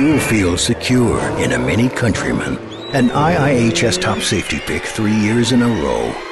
You Feel secure in a Mini Countryman, an IIHS top safety pick three years in a row.